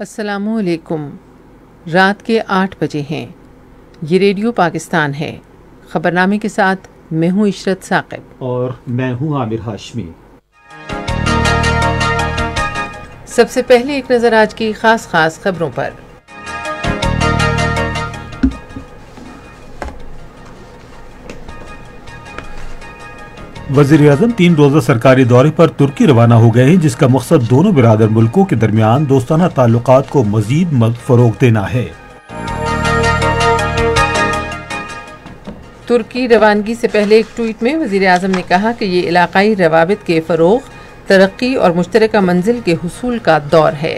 असलकुम रात के आठ बजे हैं। ये रेडियो पाकिस्तान है। खबरनामे के साथ मैं हूँ इशरत साकिब। और मैं हूँ आमिर हाशमी। सबसे पहले एक नज़र आज की खास खास खबरों पर। वज़ीर अजम तीन रोजा सरकारी दौरे पर तुर्की रवाना हो गए हैं, जिसका मकसद दोनों बिरादर मुल्कों के दरमियान दोस्ताना ताल्लुक को मजीद फरोग देना है। तुर्की रवानगी से पहले एक ट्वीट में वज़ीर अजम ने कहा कि ये इलाकाई रवाबित के फ़रोग, तरक्की और मुश्तर मंजिल के हसूल का दौर है।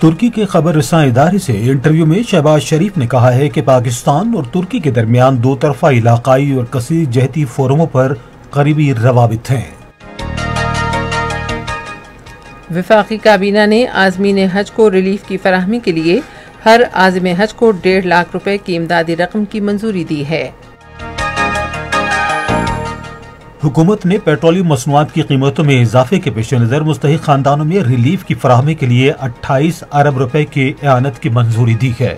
तुर्की के खबर रसा इदारे से इंटरव्यू में शहबाज शरीफ ने कहा है कि पाकिस्तान और तुर्की के दरमियान दो तरफा इलाकाई और कसी जहती फोरमों पर करीबी रवाबित हैं। विफाकी काबीना ने आजमीन हज को रिलीफ की फराहमी के लिए हर आज़म हज को डेढ़ लाख रुपए की इमदादी रकम की मंजूरी दी है। हुकूमत ने पेट्रोलियम मसनूआत की कीमतों में इजाफे के पेश नज़र मुस्तक खानदानों में रिलीफ की फराहमी के लिए 28 अरब रुपए की एनत की मंजूरी दी है।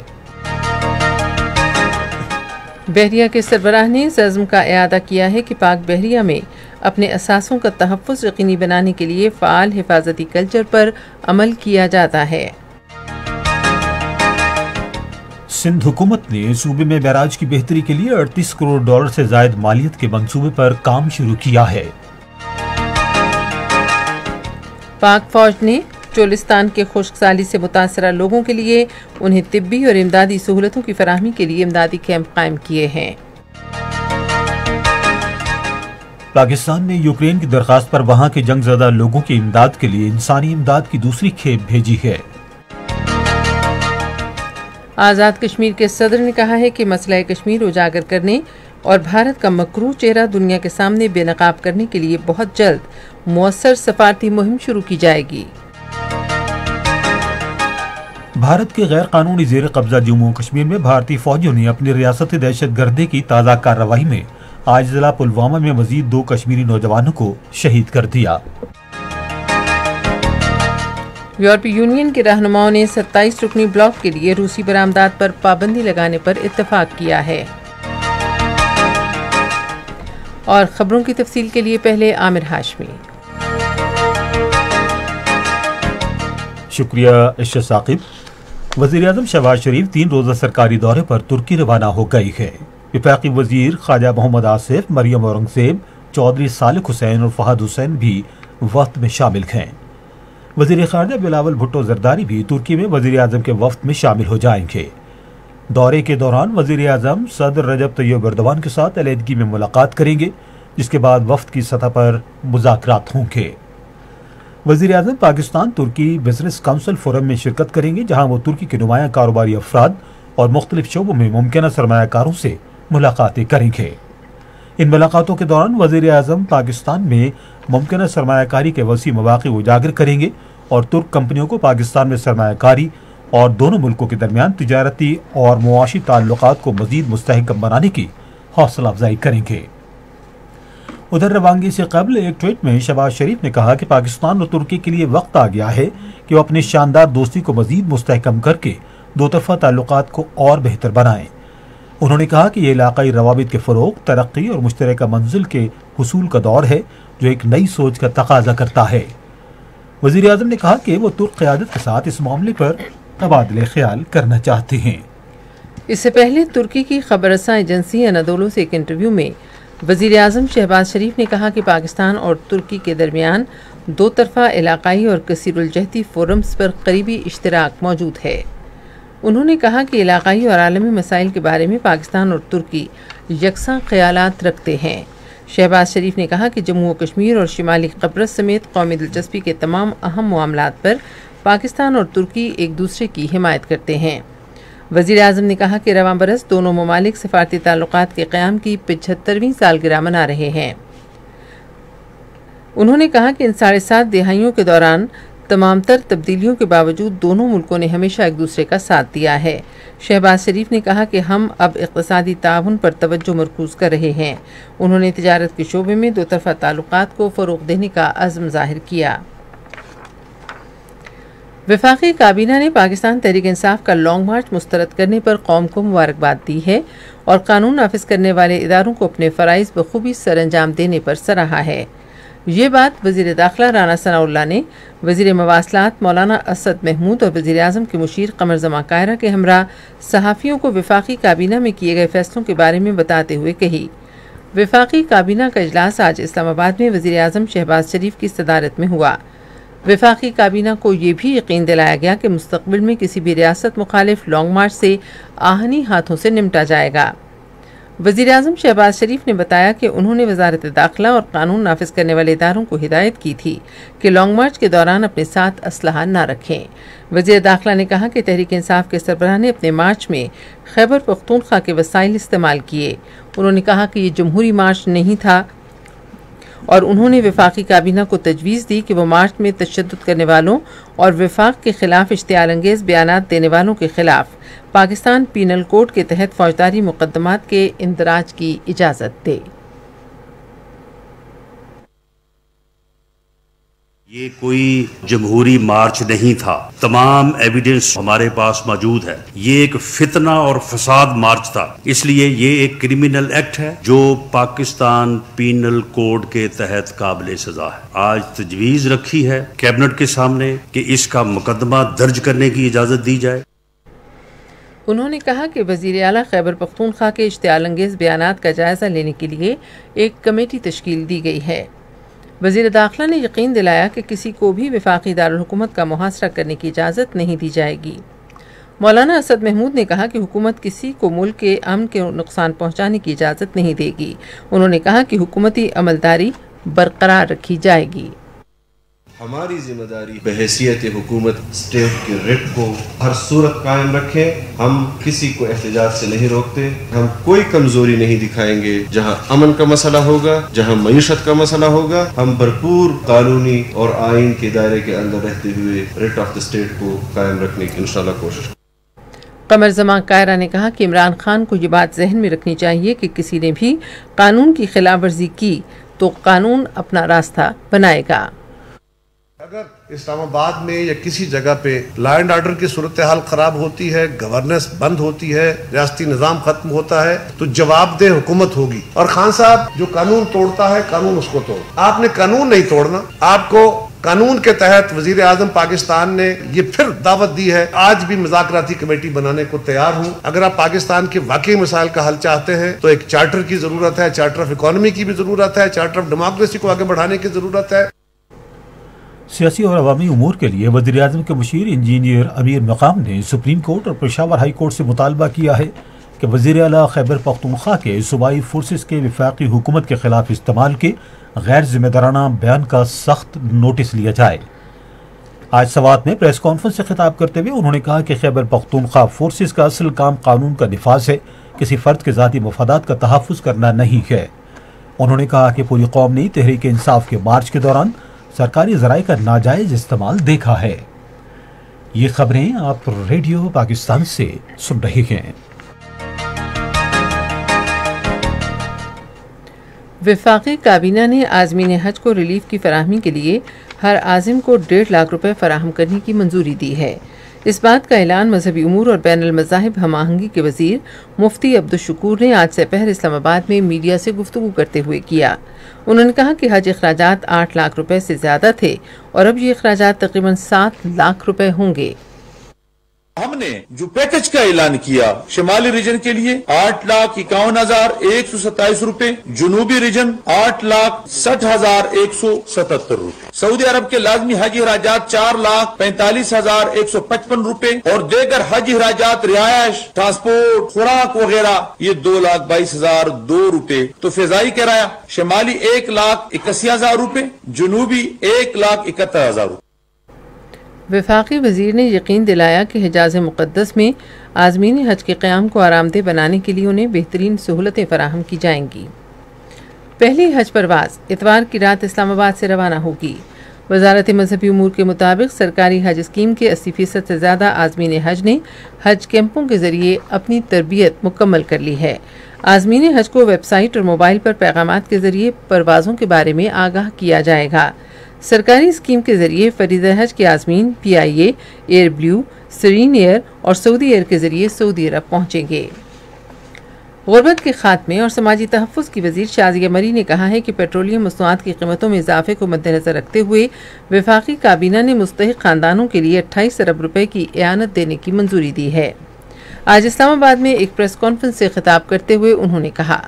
बहरिया के सरबराह ने जज्म का अदा किया है कि पाक बहरिया में अपने असासों का तहफ़ यकीनी बनाने के लिए फ़ाल हिफाजती कल्चर पर अमल किया जाता है। सिंध हुकूमत ने सूबे में बैराज की बेहतरी के लिए अड़तीस करोड़ डॉलर से जायद मालियत के मंसूबे पर काम शुरू किया है। पाक फौज ने चोलिस्तान के खुशकसाली से मुतासर लोगों के लिए उन्हें तिब्बी और इमदादी सहूलतों की फराहमी के लिए इमदादी कैंप कायम किए हैं। पाकिस्तान ने यूक्रेन की दरखास्त पर वहाँ के जंग ज़्यादा लोगों की इमदाद के लिए इंसानी इमदाद की दूसरी खेप भेजी है। आज़ाद कश्मीर के सदर ने कहा है कि मसला कश्मीर उजागर करने और भारत का मकरू चेहरा दुनिया के सामने बेनकाब करने के लिए बहुत जल्द मौसर सफारती मुहिम शुरू की जाएगी। भारत के गैर कानूनी जेर कब्जा जम्मू कश्मीर में भारतीय फौजियों ने अपनी रियासती दहशत गर्दी की ताज़ा कार्रवाई में आज जिला पुलवामा में मजीद दो कश्मीरी नौजवानों को शहीद कर दिया। यूरोपीय यूनियन के रहनुमाओं ने 27 रुकनी ब्लॉक के लिए रूसी बरामदात पर पाबंदी लगाने पर इत्तेफाक किया है। और खबरों की तफसील के लिए पहले आमिर हाशमी। शुक्रिया साकिब। वज़ीर अजम शहबाज शरीफ तीन रोज़ा सरकारी दौरे पर तुर्की रवाना हो गई है। विफाकी वज़ीर ख्वाजा मोहम्मद आसिफ, मरियम औरंगज़ेब, चौधरी सालिक हुसैन और फहद हुसैन भी वक्त में शामिल हैं। वज़ीर खारजा बिलावल भुट्टो जरदारी भी तुर्की में वज़ीर अजम के वफ्त में शामिल हो जाएँगे। दौरे के दौरान वज़ीर अजम सदर रजब तैयब अर्दवान के साथ अलीदगी में मुलाकात करेंगे, जिसके बाद वफद की सतह पर मुजाकर होंगे। वज़ीर अजम पाकिस्तान तुर्की बिज़नेस काउंसिल फोरम में शिरकत करेंगे, जहाँ वो तुर्की के नुमाया कारोबारी अफराद और मुख्तलिफ़ शोबों में मुमकिन सरमाकारों से मुलाकातें करेंगे। इन मुलाकातों के दौरान वज़ीर अजम पाकिस्तान में मुमकिन सरमाकारी के वसी मौाक़े उजागर करेंगे और तुर्क कंपनियों को पाकिस्तान में सरमाकारी और दोनों मुल्कों के दरमियान तजारती और मुआशी ताल्लुक को मजीद मुस्तकम बनाने की हौसला अफजाई करेंगे। उधर रवानगी से कबल एक ट्वीट में शबाज शरीफ ने कहा कि पाकिस्तान और तुर्की के लिए वक्त आ गया है कि वो अपनी शानदार दोस्ती को मजीद मुस्तकम करके दो तरफा ताल्लुक को और बेहतर बनाएँ। उन्होंने कहा कि ये इलाकई रवाबित के फ़रोग, तरक्की और मुश्तर मंजिल के हसूल का दौर है, जो एक नई सोच का तकाजा करता है। वज़ीर अजम ने कहा कि वो तुर्क क्यादत के साथ इस मामले पर तबादले ख्याल करना चाहते हैं। इससे पहले तुर्की की खबरसा एजेंसी अनादोलो से एक इंटरव्यू में वज़ीर अजम शहबाज शरीफ ने कहा कि पाकिस्तान और तुर्की के दरमियान दो तरफा इलाकई और कसीरजहती फोरम्स पर करीबी इश्तराक मौजूद है। उन्होंने कहा कि इलाकई और आलमी मसाइल के बारे में पाकिस्तान और तुर्की यकसा ख्याल रखते हैं। शहबाज शरीफ ने कहा कि जम्मू कश्मीर और शिमाली कब्रस समेत कौमी दिलचस्पी के तमाम अहम मामला पर पाकिस्तान और तुर्की एक दूसरे की हिमायत करते हैं। वज़ीर अजम ने कहा कि रवा बरस दोनों ममालिक सफारती ताल्लुक के क़्याम की पिछहत्तरवीं सालगिरह मना रहे हैं। उन्होंने कहा कि इन साढ़े सात दिहाइयों के दौरान तमाम तर तब्दीलियों के बावजूद दोनों मुल्कों ने हमेशा एक दूसरे का साथ दिया है। शहबाज शरीफ ने कहा कि हम अब इकतदी ताउन पर तवज्जो मरकूज कर रहे हैं। उन्होंने तजारत के शोबे में दो तरफा ताल्लुक को फ़रोग देने का अज़म ज़ाहिर किया। विफाकी काबीना ने पाकिस्तान तहरीक इंसाफ का लॉन्ग मार्च मुस्तरद करने पर कौम को मुबारकबाद दी है और कानून नाफिज करने वाले इदारों को अपने फ़रज़ बखूबी सर अंजाम देने पर सराहा है। ये बात वज़ीर दाखिला राना सनाउल्ला ने वज़ीर मवासलात मौलाना असद महमूद और वज़ीर अजम के मुशीर कमर जमा कायरा के हमरा सहाफ़ियों को विफाकी काबीना में किए गए फैसलों के बारे में बताते हुए कही। विफाकी काबीना का अजलास आज इस्लामाबाद में वज़ीर अजम शहबाज शरीफ की सदारत में हुआ। विफाकी काबीना को ये भी यकीन दिलाया गया कि मुस्तबिल में किसी भी रियासत मुखालिफ लॉन्ग मार्च से आहनी हाथों से निमटा जाएगा। वज़ीर अजम शहबाज शरीफ ने बताया कि उन्होंने वजारत दाखिला और कानून नाफिज करने वाले इदारों को हिदायत की थी कि लॉन्ग मार्च के दौरान अपने साथ असलहा न रखें। वज़ीर दाखिला ने कहा कि तहरीक इंसाफ के सरबराह ने अपने मार्च में खैबर पख्तूनख्वा के वसाइल इस्तेमाल किए। उन्होंने कहा कि ये जमहूरी मार्च नहीं था और उन्होंने विफाकी काबीना को तजवीज़ दी कि वह मार्च में तशद करने वालों और विफाक के खिलाफ इश्तारंगेज़ बयान देने वालों के खिलाफ पाकिस्तान पीनल कोड के तहत फौजदारी मुकदमात के इंदराज की इजाज़त दे। ये कोई जमहूरी मार्च नहीं था। तमाम एविडेंस हमारे पास मौजूद है। ये एक फितना और फसाद मार्च था। इसलिए ये एक क्रिमिनल एक्ट है, जो पाकिस्तान पीनल कोड के तहत काबिल सजा है। आज तजवीज रखी है कैबिनेट के सामने कि इसका मुकदमा दर्ज करने की इजाज़त दी जाए। उन्होंने कहा कि वज़ीर अला खैबर पख्तूनख्वा के इश्तियाल अंगेज बयान का जायजा लेने के लिए एक कमेटी तश्कील दी गई है। वज़ीर दाखिला ने यकीन दिलाया कि किसी को भी विफाकी दारकूमत का मुहासरा करने की इजाज़त नहीं दी जाएगी। मौलाना असद महमूद ने कहा कि हुकूमत किसी को मुल्क के अमन के नुकसान पहुँचाने की इजाज़त नहीं देगी। उन्होंने कहा कि हुकूमती अमलदारी बरकरार रखी जाएगी। हमारी ज़िम्मेदारी बहसीत हुकूमत स्टेट के रिट को हर सूरत कायम रखें। हम किसी को एहतजाज से नहीं रोकते। हम कोई कमज़ोरी नहीं दिखाएँगे जहाँ अमन का मसला होगा जहाँ मीशत का मसला होगा। हम भरपूर कानूनी और आइन के दायरे के अंदर रहते हुए रिट ऑफ़ द स्टेट को कायम रखने की इंशाल्लाह कोशिश कमर जमा कायरा ने कहा कि इमरान खान को ये बात जहन में रखनी चाहिए कि किसी ने भी कानून की खिलाफ वर्जी की तो कानून अपना रास्ता बनाएगा। अगर इस्लामाबाद में या किसी जगह पे लॉ एंड ऑर्डर की सूरत हाल खराब होती है गवर्नेंस बंद होती है रियाती निज़ाम खत्म होता है तो जवाबदेह हुकूमत होगी। और खान साहब, जो कानून तोड़ता है, कानून उसको तोड़। आपने कानून नहीं तोड़ना। आपको कानून के तहत वज़ीर आज़म पाकिस्तान ने ये फिर दावत दी है, आज भी मजाकराती कमेटी बनाने को तैयार हूँ। अगर आप पाकिस्तान के वाकई मिसाइल का हल चाहते हैं तो एक चार्टर की ज़रूरत है चार्टर ऑफ़ इकोनॉमी की भी ज़रूरत है चार्टर ऑफ़ डेमोक्रेसी को आगे बढ़ाने की ज़रूरत है। सियासी और अवामी उमूर के लिए वजी अजम के मशीर इंजीनियर अमीर मकाम ने सुप्रीम कोर्ट और पेशावर हाई कोर्ट से मुतालबा किया है कि वजी अला खैबर पख्तूनख्वा के सूबाई फोर्सेस के विफाकी हुकूमत के खिलाफ इस्तेमाल के गैर जिम्मेदाराना बयान का सख्त नोटिस लिया जाए। आज सवात में प्रेस कॉन्फ्रेंस से खिताब करते हुए उन्होंने कहा कि खैबर पख्तूनख्वा फोर्सेस का असल काम कानून का नफाज है, किसी फर्द के ज़ाती मफादात का तहफ़ करना नहीं है। उन्होंने कहा कि पूरी कौम ने तहरीक इंसाफ के मार्च के दौरान सरकारी जराये का नाजायज इस्तेमाल देखा है। ये खबरें आप रेडियो पाकिस्तान से सुन रहे हैं। विफाकी काबीना ने आजमीन हज को रिलीफ की फराहमी के लिए हर आजिम को डेढ़ लाख रुपए फराहम करने की मंजूरी दी है। इस बात का ऐलान मजहबी उमूर और बैन मजाहब हम आहंगी के वज़ीर मुफ्ती अब्दुलशकूर ने आज से पहर इस्लामाबाद में मीडिया से गुफ्तु करते हुए किया। उन्होंने कहा कि हज अखराज आठ लाख रुपए से ज़्यादा थे और अब ये अखराज तकरीबन सात लाख रुपए होंगे। हमने जो पैकेज का ऐलान किया शिमाली रीजन के लिए, आठ लाख इक्यावन हज़ार एक सौ सत्ताईस रूपए, जुनूबी रीजन आठ लाख सठ हज़ार एक सौ सतहत्तर रूपए। सऊदी अरब के लाजमी हज हराजात चार लाख पैंतालीस हज़ार एक सौ पचपन रूपए और देकर हज हराजात रिहायश ट्रांसपोर्ट खुराक वगैरह, ये दो लाख बाईस हज़ार दो रूपए। तो फिजाई किराया शिमाली एक लाख इक्यासी हज़ार रूपए, जुनूबी एक लाख इकहत्तर हज़ार रूपए। विफाकी वज़ीर ने यकीन दिलाया कि हिजाज मुक़दस में आज़मीन हज के क़्याम को आरामदेह बनाने के लिए उन्हें बेहतरीन सहूलतें फराहम की जाएँगी। पहली हज परवाज इतवार की रात इस्लामाबाद से रवाना होगी। वजारत मजहबी उमूर के मुताबिक सरकारी हज स्कीम के अस्सी फ़ीसद से ज़्यादा आज़मीन हज ने हज कैंपों के ज़रिए अपनी तरबियत मुकम्मल कर ली है। आज़मीन हज को वेबसाइट और मोबाइल पर पैगाम के ज़रिए परवाज़ों के बारे में आगाह किया जाएगा। सरकारी स्कीम के ज़रिए फरीदा हज के आजमीन, P I Airblue, Serene Air और सऊदी एयर के ज़रिए सऊदी अरब पहुँचेंगे। गुर्बत के खात्मे और समाजी तहफ़ की वज़ीर शाजिया मरी ने कहा है कि पेट्रोलियम मसनूआत की कीमतों में इजाफे को मद्देनजर रखते हुए विफाकी काबीना ने मुस्तक ख़ानदानों के लिए अट्ठाईस अरब रुपए की एनत देने की मंजूरी दी है। आज इस्लामाबाद में एक प्रेस कॉन्फ्रेंस से खिताब करते हुए उन्होंने कहा।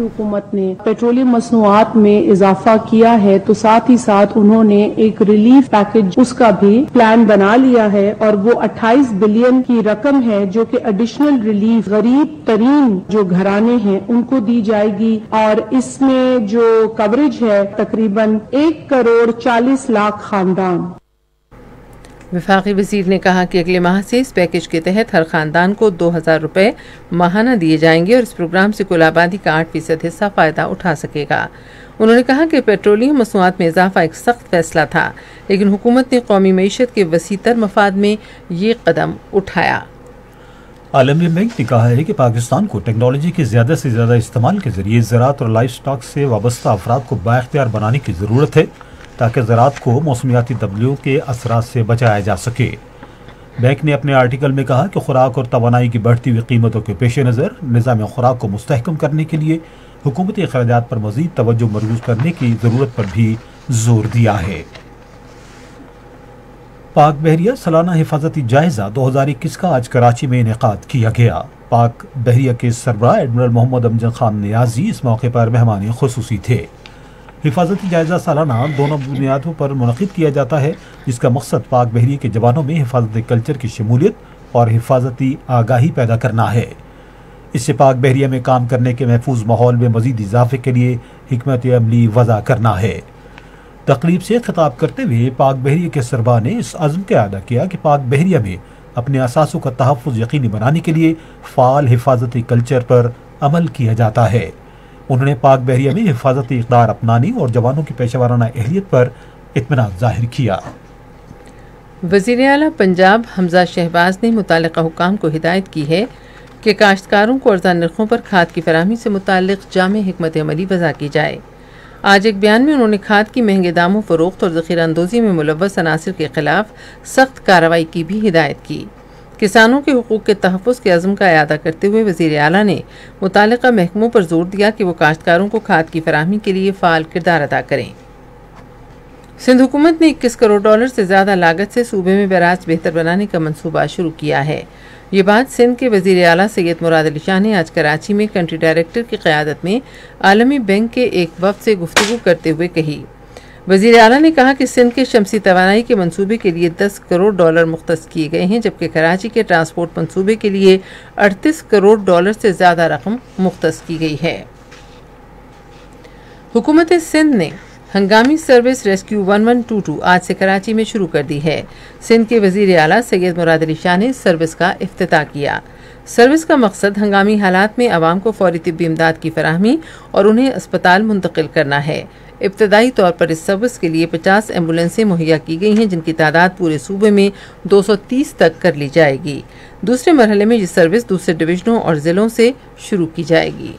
हुकूमत ने पेट्रोलियम मसनूआत में इजाफा किया है तो साथ ही साथ उन्होंने एक रिलीफ पैकेज उसका भी प्लान बना लिया है और वो 28 बिलियन की रकम है जो कि एडिशनल रिलीफ गरीब तरीन जो घराने हैं, उनको दी जाएगी और इसमें जो कवरेज है, तकरीबन एक करोड़ चालीस लाख खानदान। विफाकी वज़ीर ने कहा कि अगले माह से इस पैकेज के तहत हर खानदान को दो हज़ार रुपये माहाना दिए जाएँगे और इस प्रोग्राम से कुल आबादी का आठ फ़ीसद हिस्सा फ़ायदा उठा सकेगा। उन्होंने कहा कि पेट्रोलियम मसनूआत में इजाफा एक सख्त फैसला था, लेकिन हुकूमत ने कौमी मीशत के वसीतर मफाद में ये कदम उठाया। आलमी बैंक ने कहा है कि पाकिस्तान को टेक्नोलॉजी के ज़्यादा से ज़्यादा इस्तेमाल के ज़रिए ज़रात और लाइफ स्टॉक से वाबस्ता अफराद को बाख्तियार बनाने की ज़रूरत है। ताकि ज़रात को मौसमियाती तब्दीलियों के असरा से बचाया जा सके। बैंक ने अपने आर्टिकल में कहा कि खुराक और तोानाई की बढ़ती हुई कीमतों के पेश नज़र निज़ाम खुराक को मुस्तकम करने के लिए हुकूमती अखराज पर मजीद तवज्जो मरबूज करने की ज़रूरत पर भी ज़ोर दिया है। पाक बहरिया सालाना हिफाजती जायजा 2021 का आज कराची में इनका किया गया। पाक बहरिया के सरबरा एडमिरल मोहम्मद अमजद खान नियाजी इस मौके पर मेहमान खसूसी थे। हिफाजती जायजा सालाना दोनों बुनियादों पर मनद किया जाता है, जिसका मकसद पाक बहरी के जवानों में हिफाजती कल्चर की शमूलियत और हिफाजती आगाही पैदा करना है। इससे पाक बहरिया में काम करने के महफूज माहौल में मजीद इजाफे के लिए हमत अमली वजह करना है। तकरीब से खिताब करते हुए पाक बहरिया के सरबा ने इस अज़म का अदा किया कि पाक बहरिया में अपने असासों का तहफ़ यकीनी बनाने के लिए फ़ाल हिफाजती कल्चर पर अमल किया जाता है। उन्होंने पाक बहरिया में हिफाजती इकदार अपनाने और जवानों की पेशा वाराना अहलियत पर इतमान ज़ाहिर किया। वज़ीर अला पंजाब हमजा शहबाज ने मुतल हुकाम को हिदायत की है कि काश्तकारों को अर्जा नरखों पर खाद की फरहमी से मुतल जाम हमत अमली वजह की जाए। आज एक बयान में उन्होंने खाद की महँगे दामों, फरोख्त और जखीरा अंदोजी में मुलवस अनासर के खिलाफ सख्त कार्रवाई की भी हिदायत की। किसानों के हकूक़ के तहफ़ के अज़म का अदा करते हुए वज़ीर अला ने मुतल महकमों पर ज़ोर दिया कि वो काश्तकारों को खाद की फरहमी के लिए फ़ाल किरदार अदा करें। सिंध हुकूमत ने इक्कीस करोड़ डॉलर से ज़्यादा लागत से सूबे में बराज बेहतर बनाने का मनसूबा शुरू किया है। ये बात सिंध के वज़ीर अली सैयद मुराद अली शाह ने आज कराची में कंट्री डायरेक्टर की क्यादत में आलमी बैंक के एक वक्त से गुफ्तु करते हुए कही। वज़ीर अला ने कहा कि सिंध के शमसी तोानाई के मनसूबे के लिए 10 करोड़ डॉलर मुख्त किए गए हैं, जबकि कराची के ट्रांसपोर्ट मनसूबे के लिए 38 करोड़ डॉलर से ज़्यादा रकम मुख्त की गई है। हुकूमत सिंध ने हंगामी सर्विस रेस्क्यू 1122 आज से कराची में शुरू कर दी है। सिंध के वज़ीर अला सैयद मुराद अली शाह ने सर्विस का अफ्ताह किया। सर्विस का मकसद हंगामी हालात में आवाम को फौरी तबी इमदाद की फराहमी और उन्हें अस्पताल मुंतकिल करना है। इब्तदाई तौर पर इस सर्विस के लिए 50 एम्बुलेंसें मुहैया की गई हैं, जिनकी तादाद पूरे सूबे में 230 तक कर ली जाएगी। दूसरे मरहले में ये सर्विस दूसरे डिवीजनों और ज़िलों से शुरू की जाएगी।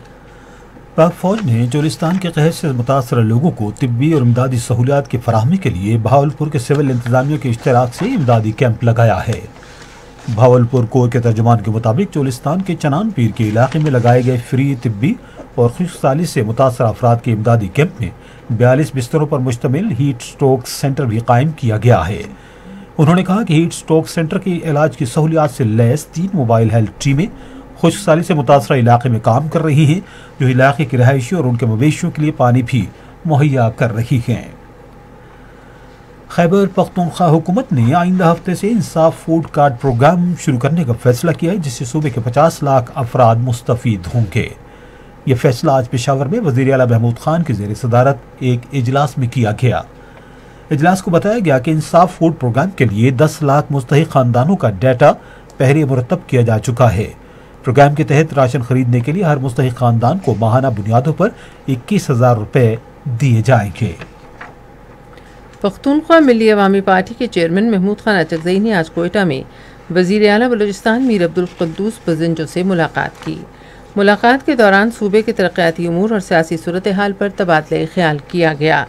पाक फौज ने चोलिस्तान के कहर से मुतासर लोगों को तिब्बी और इमदादी सहूलियात की फराहमी के लिए भावलपुर के सिविल इंतजामिया के इश्तराक से इमदादी कैंप लगाया है। भावलपुर कोर के तर्जुमान के मुताबिक चोलिस्तान के चनान पीर के इलाके में लगाए गए फ्री तिब्बी और खुशसाली से मुतासर अफराद के इमदादी कैंप में बयालीस बिस्तरों पर मुश्तमिल हीट स्ट्रोक सेंटर भी कायम किया गया है। उन्होंने कहा कि हीट स्ट्रोक सेंटर के इलाज की सहूलियात से लैस तीन मोबाइल हेल्थ टीमें खुशसाली से मुतासर इलाके में काम कर रही हैं, जो इलाके की रहायशी और उनके मवेशियों के लिए पानी भी मुहैया कर रही हैं। खैबर पख्तूनख्वा हुकूमत ने आइंदा हफ़्ते से इंसाफ फ़ूड कार्ड प्रोग्राम शुरू करने का फैसला किया है, जिससे सूबे के 50 लाख अफराद मुस्तफ़ होंगे। यह फैसला आज पेशावर में वज़ीर अला महमूद खान की जेर सदारत एक इजलास में किया गया। इजलास को बताया गया कि इंसाफ फ़ूड प्रोग्राम के लिए 10 लाख मुस्तक खानदानों का डाटा पहले मुरतब किया जा चुका है। प्रोग्राम के तहत राशन खरीदने के लिए हर मुस्तक खानदान को माहाना बुनियादों पर इक्कीस हज़ार रुपये दिए जाएँगे। पख्तूनख्वा मिली अवामी पार्टी के चेयरमैन महमूद खान अचकजई ने आज कोयटा में वज़ीर अला बलोचिस्तान मीर अब्दुल कद्दूस से मुलाकात की। मुलाकात के दौरान सूबे के तरक्याती अमूर और सियासी सूरत हाल पर तबादला ख्याल किया गया।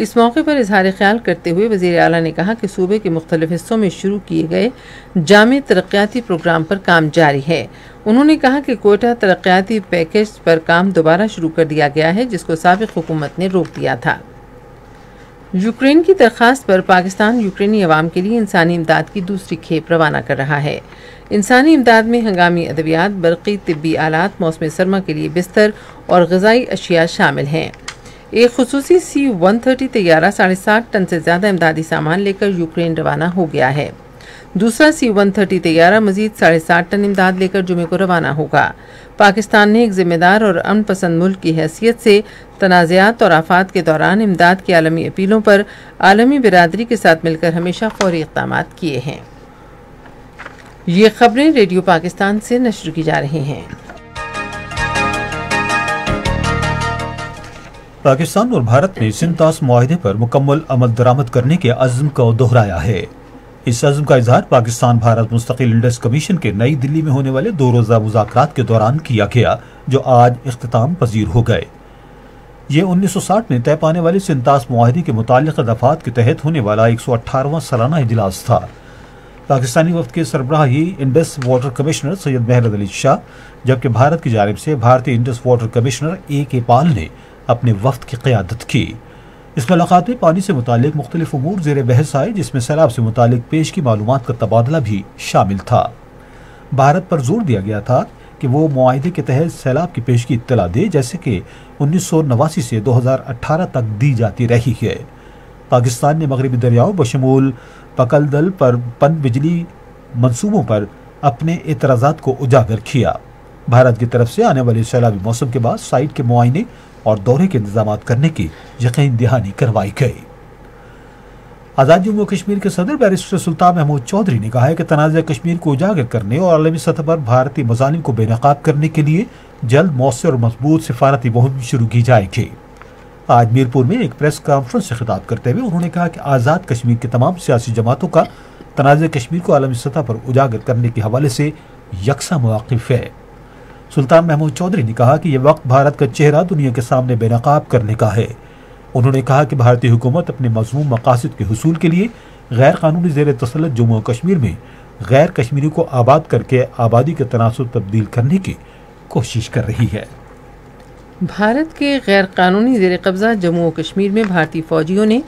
इस मौके पर इजहार ख्याल करते हुए वज़ीर अला ने कहा कि सूबे के मुख्तलिफ़ हिस्सों में शुरू किए गए जाम तरक्याती प्रोग्राम पर काम जारी है। उन्होंने कहा कि कोयटा तरक्याती पैकेज पर काम दोबारा शुरू कर दिया गया है, जिसको सबक हुकूमत ने रोक दिया था। यूक्रेन की दरख्वास्त पर पाकिस्तान यूक्रेनी अवाम के लिए इंसानी इमदाद की दूसरी खेप रवाना कर रहा है। इंसानी इमदाद में हंगामी अद्वियात, बरक़ी तिब्बी आलात, मौसम सरमा के लिए बिस्तर और गजाई अशिया शामिल हैं। एक खसूसी सी वन थर्टी तैयारा साढ़े सात टन से ज़्यादा इमदादी सामान लेकर यूक्रेन रवाना हो गया है। दूसरा सी वन थर्टी तैयारा मजीद साढ़े सात टन इमदाद लेकर जुमे को रवाना होगा। पाकिस्तान ने एक जिम्मेदार और अमन पसंद मुल्क की हैसियत से तनाज़ात और आफात के दौरान इमदाद की आलमी अपीलों पर आलमी बिरादरी के साथ मिलकर हमेशा फौरी इकदाम किए हैं। ये खबरें रेडियो पाकिस्तान से नशर की जा रही हैं। पाकिस्तान और भारत ने सिंतास माहे पर मुकम्मल अमल दरामद करने के अज़म को दोहराया है। इस अज़म का इजहार पाकिस्तान भारत मुस्तकिल इंडस कमीशन के नई दिल्ली में होने वाले दो रोज़ा मुजाकर के दौरान किया गया, जो आज अख्ताम पजीर हो गए। ये 1960 में तय पाने वाले सिंतास माहे के मुतल दफात के तहत होने वाला एक सौ अठारवा सालाना इजलास था। पाकिस्तानी वफद के सरबराही Indus water commissioner Syed Mehrad Ali Shah, जबकि भारत की जानब से भारतीय इंडस वाटर कमिश्नर ए के पाल ने अपने वफद की क्यादत की। इस मुलाकात में पानी से मुतल मुख्तलिफ़ अमूर जेर बहस आए, जिसमें सैलाब से मुतल पेश की मालूम का तबादला भी शामिल था। भारत पर ज़ोर दिया गया था कि वो माहे के तहत सैलाब की पेश की इतला दे, जैसे कि उन्नीस सौ नवासी से दो हज़ार अठारह तक दी जाती रही है। पाकिस्तान ने मगरबी दरियाओं बशमूल पकल दल पर पन बिजली मंसूबों पर अपने एतराज़ात को उजागर किया। भारत की तरफ़ से आने वाले सैलाबी मौसम के बाद साइट के मुआयने और दौरे के इंतज़ाम करने की यकीन दहानी करवाई गई। आज़ाद जम्मू कश्मीर के सदर बैरिस्टर सुल्तान महमूद चौधरी ने कहा है कि तनाज़ कश्मीर को उजागर करने और आलमी सतह पर भारतीय मजालिम को बेनकाब करने के लिए जल्द मौसर और मज़बूत सिफारती मुहिम शुरू की जाएगी। आज मीरपुर में एक प्रेस कॉन्फ्रेंस से खिताब करते हुए उन्होंने कहा कि आज़ाद कश्मीर की तमाम सियासी जमातों का तनाज़ कश्मीर को आलमी सतह पर उजागर करने के हवाले से यकसा मौकफ है। सुल्तान महमूद चौधरी ने कहा कि यह वक्त भारत का चेहरा दुनिया के सामने बेनकाब करने का है। उन्होंने कहा कि भारतीय हुकूमत अपने मजमूम मकासद के हसूल के लिए गैर कानूनी जेर तसलत जम्मू कश्मीर में गैर कश्मीरी को आबाद करके आबादी के तनासब तब्दील करने की कोशिश कर रही है। भारत के गैर कानूनी जेर कब्जा जम्मू कश्मीर में भारतीय फौजियों ने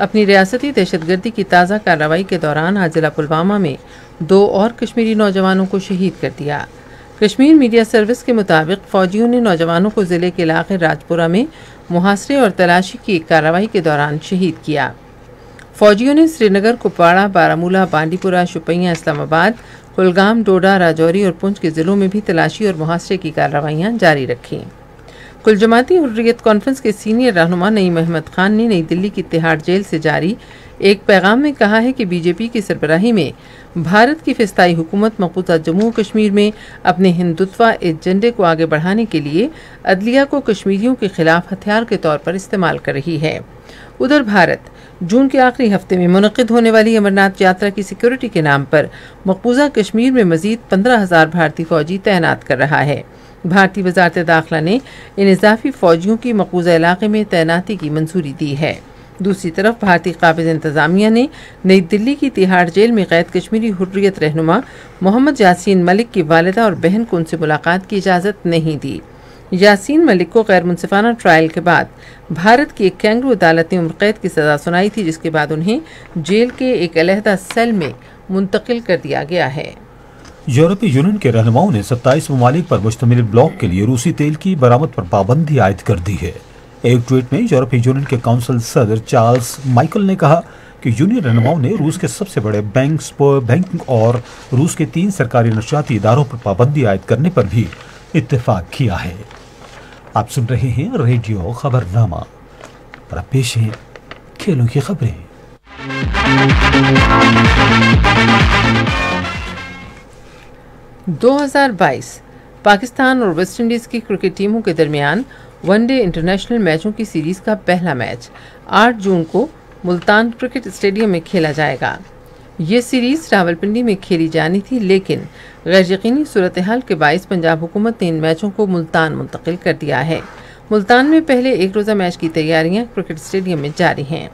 अपनी रियासती दहशतगर्दी की ताज़ा कार्रवाई के दौरान आज जिला पुलवामा में दो और कश्मीरी नौजवानों को शहीद कर दिया। कश्मीर मीडिया सर्विस के मुताबिक फौजियों ने नौजवानों को ज़िले के इलाके राजपुरा में मुहासरे और तलाशी की कार्रवाई के दौरान शहीद किया। फौजियों ने श्रीनगर, कुपवाड़ा, बारामूला, बांडीपुरा, शुपैया, इस्लामाबाद, कुलगाम, डोडा, राजौरी और पुंछ के ज़िलों में भी तलाशी और मुहासरे की कार्रवाइयाँ जारी रखी। कुल जमाती हुर्रियत कॉन्फ्रेंस के सीनियर रहनुमा नईम अहमद खान ने नई दिल्ली की तिहाड़ जेल से जारी एक पैगाम में कहा है कि बीजेपी की सरबराही में भारत की फिस्ताई हुकूमत मकबूजा जम्मू कश्मीर में अपने हिंदुत्व एजेंडे को आगे बढ़ाने के लिए अदलिया को कश्मीरियों के खिलाफ हथियार के तौर पर इस्तेमाल कर रही है। उधर भारत, जून के आखिरी हफ़्ते में मुनद होने वाली अमरनाथ यात्रा की सिक्योरिटी के नाम पर मकबूजा कश्मीर में मजीद पंद्रह हज़ार भारतीय फौजी तैनात कर रहा है। भारतीय वजारत दाखिला ने इन इजाफी फौजियों की मकबूजा इलाके में तैनाती की मंजूरी दी है। दूसरी तरफ़ भारतीय काबिज इंतजामिया ने नई दिल्ली की तिहाड़ जेल में कैद कश्मीरी हुर्रियत रहनुमा मोहम्मद यासीन मलिक की वालदा और बहन को उनसे मुलाकात की इजाज़त नहीं दी। यासीन मलिक को गैर मुनसिफाना ट्रायल के बाद भारत की एक कैंगरू अदालत ने उम्र कैद की सजा सुनाई थी, जिसके बाद उन्हें जेल के एक अलहदा सेल में मुंतकिल कर दिया गया है। यूरोपीय यूनियन के रहनुमाओं ने सत्ताईस ममालिक पर मुश्तमिल ब्लॉक के लिए रूसी तेल की बरामद पर पाबंदी आयद कर दी है। एक ट्वीट में यूरोपीय यूनियन के काउंसिल सदर चार्ल्स माइकल ने कहा कि यूनियन रहनुमाओं ने रूस के सबसे बड़े बैंक बैंक और रूस के तीन सरकारी नशियाती इदारों पर पाबंदी आयद करने पर भी इत्तेफाक किया है। आप सुन रहे हैं रेडियो खबरनामा। अब पेश है खेलों की खबरें। दो हज़ार बाईस, पाकिस्तान और वेस्टइंडीज की क्रिकेट टीमों के दरमियान वनडे इंटरनेशनल मैचों की सीरीज़ का पहला मैच 8 जून को मुल्तान क्रिकेट स्टेडियम में खेला जाएगा। ये सीरीज़ रावलपिंडी में खेली जानी थी, लेकिन गैर यकीनी सूरत हाल के बाईस पंजाब हुकूमत ने इन मैचों को मुल्तान मुंतकिल कर दिया है। मुल्तान में पहले एक रोज़ा मैच की तैयारियाँ क्रिकेट स्टेडियम में जारी हैं।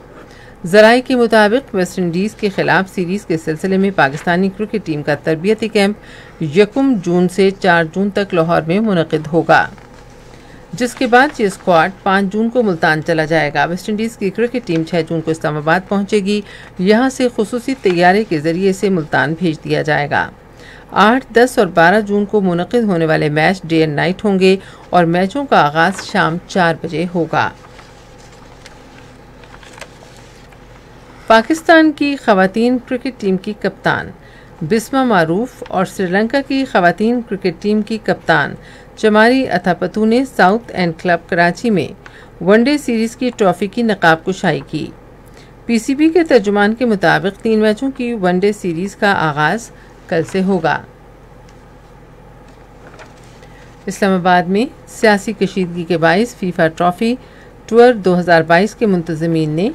जराये के मुताबिक वेस्ट इंडीज़ के खिलाफ सीरीज़ के सिलसिले में पाकिस्तानी क्रिकेट टीम का तरबियती कैंप यकम जून से चार जून तक लाहौर में मुनद होगा। जिसके बाद ये स्क्वाड पाँच जून को मुल्तान चला जाएगा। वेस्ट इंडीज़ की क्रिकेट टीम छः जून को इस्लामाबाद पहुंचेगी। यहाँ से खसूसी तैयारी के ज़रिए से मुल्तान भेज दिया जाएगा। आठ, दस और 12 जून को मुनद होने वाले मैच डे एंड नाइट होंगे और मैचों का आगाज़ शाम चार बजे होगा। पाकिस्तान की खातन क्रिकेट टीम की कप्तान, बिस्मा मारूफ और श्रीलंका की खातन क्रिकेट टीम की कप्तान, चमारी अथापतू ने साउथ एंड क्लब कराची में वनडे सीरीज़ की ट्रॉफी की नकाब कुशाई की। पीसीबी के तर्जुमान के मुताबिक तीन मैचों की वनडे सीरीज़ का आगाज़ कल से होगा। इस्लामाबाद में सियासी कशीदगी के बायस फीफा ट्रॉफी टूर 2022 के मुंतजमीन ने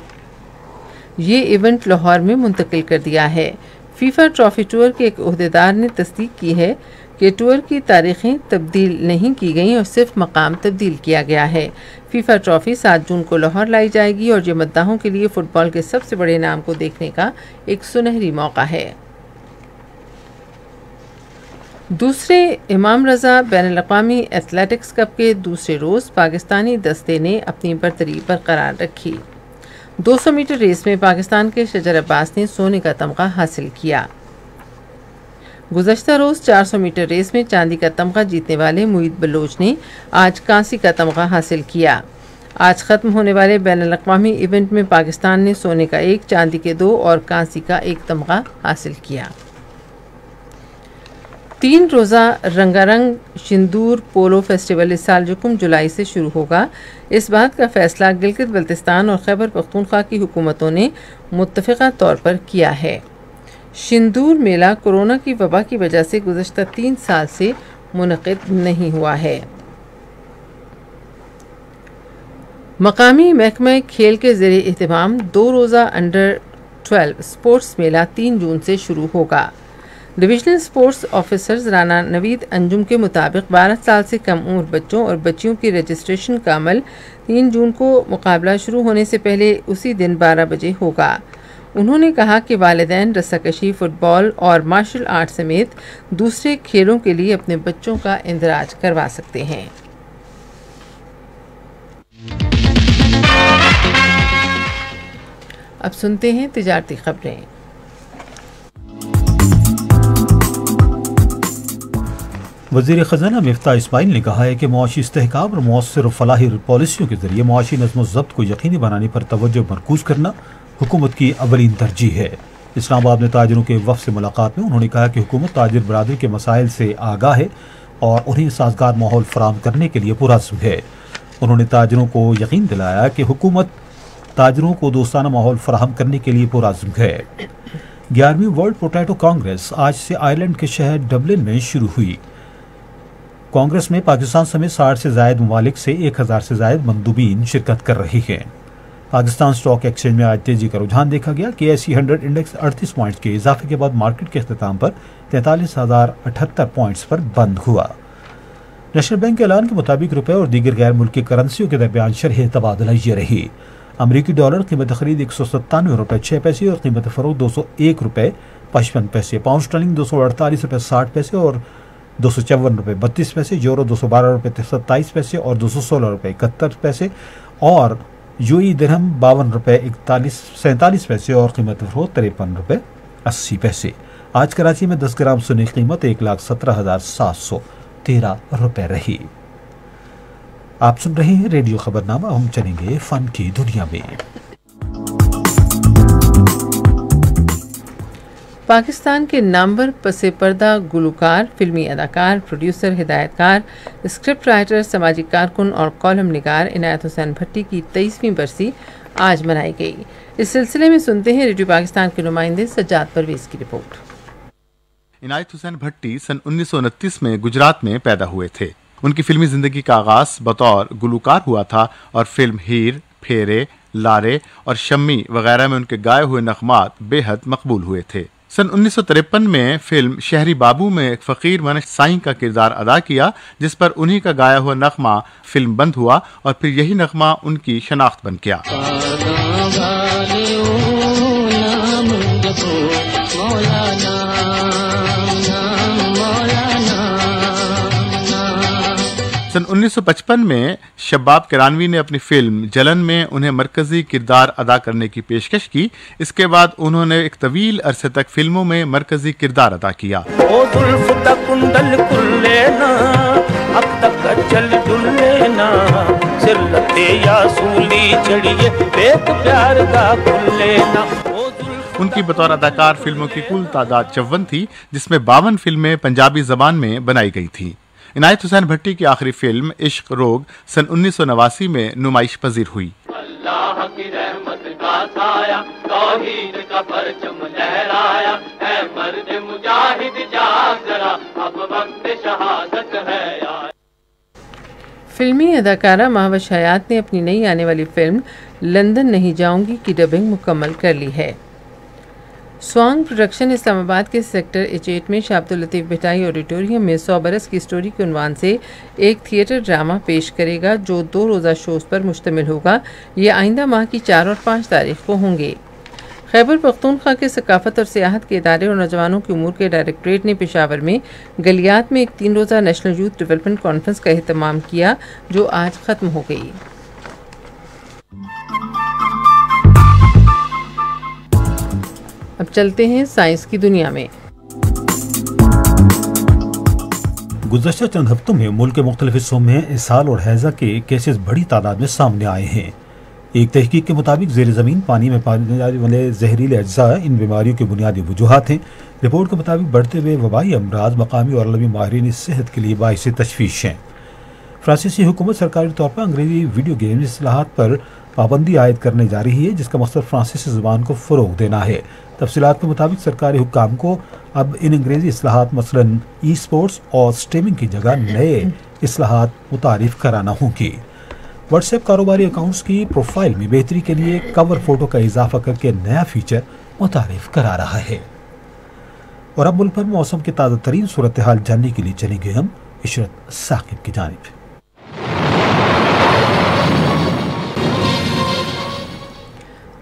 ये इवेंट लाहौर में मुंतकिल कर दिया है। फीफा ट्रॉफी टूर के एक अहदेदार ने तस्दीक की है कि टूर की तारीखें तब्दील नहीं की गई और सिर्फ़ मकाम तब्दील किया गया है। फीफा ट्रॉफी सात जून को लाहौर लाई जाएगी और ये मद्दाहों के लिए फ़ुटबॉल के सबसे बड़े नाम को देखने का एक सुनहरी मौका है। दूसरे इमाम रजा बैन अवी एथलेटिक्स कप के दूसरे रोज़ पाकिस्तानी दस्ते ने अपनी बरतरी बरकरार रखी। 200 मीटर रेस में पाकिस्तान के शजर अब्बास ने सोने का तमगा हासिल किया। गुजशत रोज़ 400 मीटर रेस में चांदी का तमगा जीतने वाले मुईद बलोच ने आज कांसी का तमगा हासिल किया। आज ख़त्म होने वाले बैन अवी इवेंट में पाकिस्तान ने सोने का एक, चांदी के दो और कांसी का एक तमगा हासिल किया। तीन रोज़ा रंगारंग सिंदूर पोलो फेस्टिवल इस साल जुकुम जुलाई से शुरू होगा। इस बात का फैसला गिलगित बल्तिस्तान और खैबर पख्तूनख्वा की हुकूमतों ने मुतफ़ा तौर पर किया है। सिंदूर मेला कोरोना की वबा की वजह से गुजशत तीन साल से मुनद नहीं हुआ है। मकामी महकमे खेल के ज़रिए अहतमाम दो रोज़ा अंडर 12 स्पोर्ट्स मेला तीन जून से शुरू होगा। Divisional sports officers Rana Naveed Anjum के मुताबिक 12 साल से कम उम्र बच्चों और बच्चियों की रजिस्ट्रेशन का अमल 3 जून को मुकाबला शुरू होने से पहले उसी दिन 12 बजे होगा। उन्होंने कहा कि वालदेन रस्साकशी फुटबॉल और मार्शल आर्ट समेत दूसरे खेलों के लिए अपने बच्चों का इंदराज करवा सकते हैं। अब सुनते हैं तिजारती खबरें। वज़ीर ख़जाना मफ्ता इसमाइल ने कहा है कि मुआशी इसकाम और मौसर फलाही पॉलिसियों के ज़रिए मुआशी नजम जब्त को यकीनी बनाने पर तोज्जो मरकूज करना हुकूमत की अवलिन तरजीह है। इस्लामाबाद में ताजरों के वफ से मुलाकात में उन्होंने कहा कि हुकूमत ताजर बरदरी के मसाइल से आगाह है और उन्हें साजगार माहौल फराम करने के लिए पुरज़म है। उन्होंने ताजरों को यकीन दिलाया कि हुकूमत ताजरों को दोस्ताना माहौल फराहम करने के लिए पुरज़म है। ग्यारहवीं वर्ल्ड पोटैटो कांग्रेस आज से आयरलैंड के शहर डबलिन में शुरू हुई। कांग्रेस में पाकिस्तान समेत साठ से जायद ममालिक से एक हज़ार से जायद मंदूबीन शिरकत कर रही हैं। पाकिस्तान स्टॉक एक्सचेंज में आज तेज़ी का रुझान देखा गया। के एस हंड्रेड इंडेक्स अड़तीस पॉइंट्स के इजाफे के बाद मार्केट के अख्ताम पर तैंतालीस हज़ार अठहत्तर पॉइंट्स पर बंद हुआ। नेशनल बैंक के ऐलान के मुताबिक रुपए और दीगर गैर मुल्की करेंसियों के दरमियान शरह तबादला ये रही। अमरीकी डॉलर कीमत खरीद एक सौ सत्तानवे रुपये छः पैसे और कीमत फरोख दो सौ एक रुपये पचपन पैसे, पाउंड स्टर्लिंग दो सौ अड़तालीस रुपये साठ पैसे और दो सौ चौवन रुपये बत्तीस पैसे, यूरो दो सौ बारह रुपये सत्ताईस पैसे और दो सौ सोलह रुपये इकहत्तर पैसे और यूई दिरहम बावन रुपये इकतालीस, सैंतालीस पैसे और कीमत फरोख तिरपन रुपये अस्सी पैसे। आज कराची में दस ग्राम सोने की कीमत एक लाख सत्रह हज़ार सात सौ तेरह रुपये रही। आप सुन रहे हैं रेडियो खबरनामा, हम चलेंगे फन की दुनिया में। पाकिस्तान के नामवर पसे पर्दा गुलकार, फिल्मी अदाकार, प्रोड्यूसर, हिदायतकार, स्क्रिप्ट राइटर समाजी कारकुन और कॉलम निगार इनायत हुसैन भट्टी की तेईसवीं बरसी आज मनाई गई। इस सिलसिले में सुनते हैं रेडियो पाकिस्तान के नुमाइंदे सज्जाद परवेज की रिपोर्ट। इनायत हुसैन भट्टी सन उन्नीस में गुजरात में पैदा हुए थे। उनकी फिल्मी ज़िंदगी का आगाज़ बतौर गुलकार हुआ था और फ़िल्म हीर, फेरे, लारे और शम्मी वगैरह में उनके गाए हुए नगमात बेहद मकबूल हुए थे। सन उन्नीस सौ तिरपन में फ़िल्म शहरी बाबू में एक फकीर मन साई का किरदार अदा किया, जिस पर उन्हीं का गाया हुआ नगमा फ़िल्म बंद हुआ और फिर यही नगमा उनकी शनाख्त बन गया। सन 1955 में शबाब करानवी ने अपनी फ़िल्म जलन में उन्हें मरकजी किरदार अदा करने की पेशकश की। इसके बाद उन्होंने एक तवील अरसे तक फ़िल्मों में मरकजी किरदार अदा किया। उनकी बतौर अदाकार फ़िल्मों की कुल तादाद चौवन थी जिसमें बावन फ़िल्में पंजाबी जबान में बनाई गई थी। इनायत हुसैन भट्टी की आखिरी फ़िल्म इश्क रोग सन उन्नीस सौ नवासी में नुमाइश पजीर हुई। अल्लाह की रहमत का साया तौहीद का परचम लहराया है मर्द मुजाहिद जाग जरा अब वक्त शहादत है फिल्मी अदाकारा महावश हयात ने अपनी नई आने वाली फ़िल्म लंदन नहीं जाऊँगी की डबिंग मुकम्मल कर ली है। स्वांग प्रोडक्शन इस्लामाबाद के सेक्टर एचेट में शाब्दुल लतीफ़ भिटाई ऑडिटोरियम में सौ बरस की स्टोरी के उनवान से एक थिएटर ड्रामा पेश करेगा, जो दो रोज़ा शोज़ पर मुश्तमिल होगा। ये आइंदा माह की चार और पाँच तारीख को होंगे। खैबर पख्तूनख्वा के सकाफत और सियाहत के इदारे और नौजवानों की उमूर के डायरेक्टरेट ने पेशावर में गलियात में एक तीन रोज़ा नेशनल यूथ डेवलपमेंट कॉन्फ्रेंस का अहतमाम किया, जो आज ख़त्म हो गई। अब चलते हैं साइंस की दुनिया में। गुजशत चंद हफ्तों में मुल्क के मुख्तलिफ़ हिस्सों में इसाल और हैजा के केसेस बड़ी तादाद में सामने आए हैं। एक तहकीक के मुताबिक जेर ज़मीन, पानी में पाने जाने वाले जहरीले अज्जा, इन बीमारियों के बुनियादी वजूहत हैं। रिपोर्ट के मुताबिक बढ़ते हुए वबाई अमराज, मकामी और अलमी माहरीन सेहत के लिए बाईस तशवीश हैं। फ्रांसीसी हुकूमत सरकारी तौर पर अंग्रेज़ी वीडियो गेम असलाहत पर पाबंदी आयद करने जा रही है, जिसका मकसद फ्रांसीसी ज़ुबान को फ़रोग देना है। तफसीत के मुताबिक सरकारी हुकाम को अब इन अंग्रेज़ी असलाहत मसलन ई स्पोर्ट्स और स्ट्रीमिंग की जगह नए असलाहत मुतारफ कराना होंगी। व्हाट्सएप कारोबारी अकाउंट्स की प्रोफ़ाइल में बेहतरी के लिए कवर फ़ोटो का इजाफा करके नया फीचर मुतारफ करा रहा है। और अब मुल्क भर मौसम की ताज़ा तरीन सूरत हाल जानने के लिए चलेंगे हम इशरत साकिब की जानब।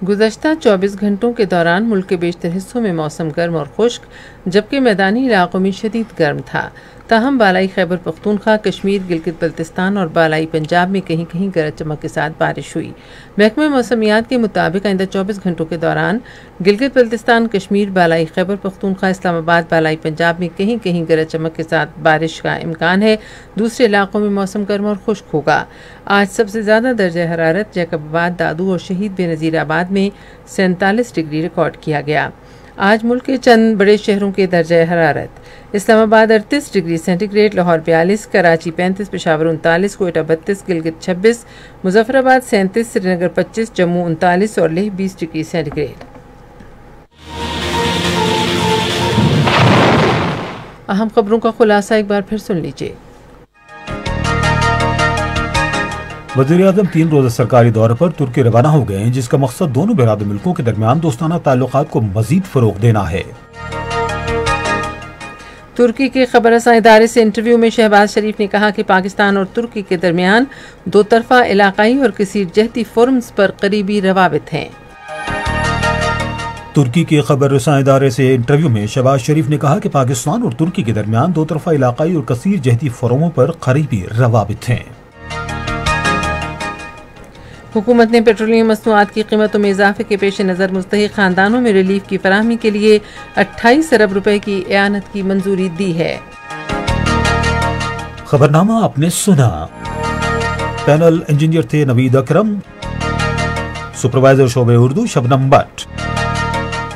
गुजशत 24 घंटों के दौरान मुल्क के बेशतर हिस्सों में मौसम गर्म और खुश्क, जबकि मैदानी इलाकों में शदीद गर्म था। ताहम बालाई खैबर पख्तूनख्वा, कश्मीर, गिलगित बल्तिस्तान और बालाई पंजाब में कहीं कहीं गरज चमक के साथ बारिश हुई। महकमे मौसमियात के मुताबिक आइंदा चौबीस घंटों के दौरान गिलगित बल्तिस्तान, कश्मीर, बालाई खैबर पख्तूनख्वा, इस्लामाबाद, बालाई पंजाब में कहीं कहीं गरज चमक के साथ बारिश का इम्कान है। दूसरे इलाकों में मौसम गर्म और खुश्क होगा। आज सबसे ज़्यादा दर्ज हरारत जैकबाबाद दादू और शहीद बेनज़ीराबाद में सैंतालीस डिग्री रिकॉर्ड किया गया। आज मुल्क के चंद बड़े शहरों के दर्ज हरारत। इस्लामाबाद अड़तीस डिग्री सेंटीग्रेड, लाहौर बयालीस, कराची पैंतीस, पेशावर उनतालीस, कोयटा बत्तीस, गिलगित छब्बीस, मुजफ्फराबाद सैंतीस, श्रीनगर पच्चीस, जम्मू उनतालीस और लेह बीस डिग्री सेंटीग्रेड। अहम खबरों का खुलासा एक बार फिर सुन लीजिए। वजी अजम तीन रोजा सरकारी दौरे पर तुर्की रवाना हो गए हैं जिसका मकसद दोनों बिराद मुल्कों के दरमियान दोस्ताना ताल्लुक को मजीद फरोग देना है। तुर्की के खबर रसा इदारे से इंटरव्यू में शहबाज शरीफ ने कहा कि पाकिस्तान और तुर्की के दरमियान दो तरफा इलाकाई और किसी जहती फोरम्स पर करीबी रवाबित हैं। तुर्की के खबर रसा इदारे से इंटरव्यू में शहबाज शरीफ ने कहा कि पाकिस्तान और तुर्की के दरमियान दो तरफा इलाकाई और कसीर जहती फोरमों पर करीबी रवाबित हैं। हुकूमत ने पेट्रोलियम मसनूआत की कीमतों में इजाफे के पेश नज़र मुस्तक ख़ानदानों में रिलीफ की फरहमी के लिए अट्ठाईस अरब रुपए की एनत की मंजूरी दी है। खबरनामा आपने सुना। पैनल इंजीनियर थे नवीद अकरम। सुपरवाइजर शोबे उर्दू शबनम भट्ट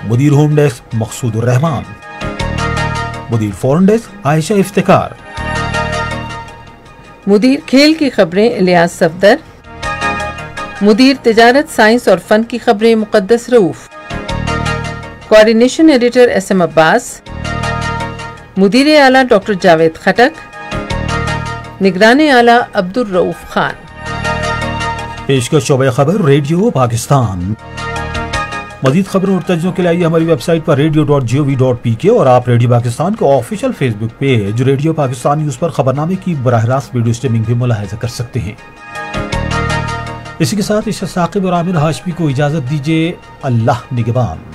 मुदीर होम डेस्क मकसूद रहमान। मुदीर फॉरन डेस्क आयशा इफ्तिकार मुदीर खेल की खबरें इलियास सफदर। मुदीर तजारत, साइंस और फन की खबरें Muqaddas Rauf. Coordination editor S M Abbas. मुदीर आला डॉक्टर जावेद खटक। निगरान आला अब्दुल रऊफ खान। पेश शोबे खबर, रेडियो पाकिस्तान। मजीद खबरों और तजों के लिए आइए हमारी वेबसाइट पर radio dot G O V dot P K और आप रेडियो पाकिस्तान के official Facebook page, radio Pakistan news पर खबरनामे की बरह रास्त वीडियो स्ट्रीमिंग भी मुलाहजा कर सकते हैं। इसी के साथ इस साकिब और आमिर हाशमी को इजाज़त दीजिए। अल्लाह निगबान।